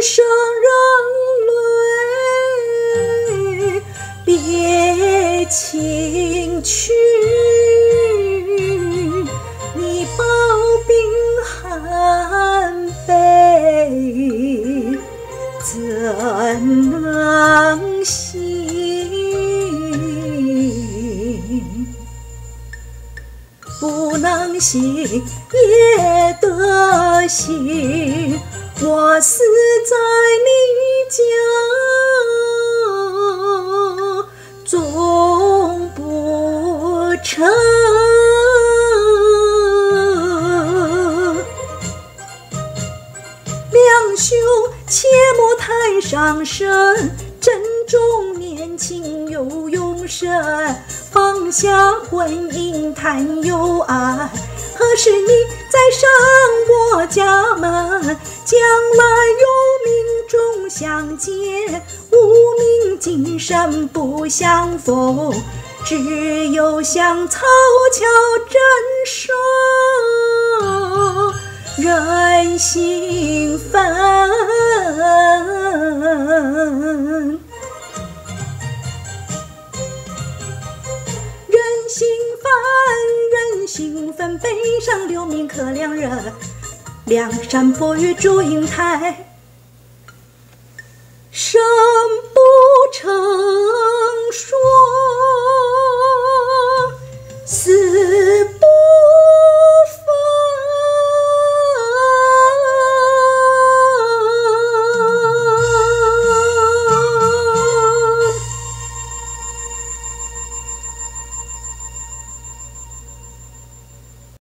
生人泪，别情去。你抱病寒悲，怎能行？不能行也得行，我死在你家，总不成。两兄切莫太伤身，珍重年轻有永生，放下婚姻谈友爱。何时你再上我家门？将来有命终相见，无命今生不相逢，只有香草桥镇守。人心分，情，分，悲伤留名可两人，梁山伯与祝英台，生不。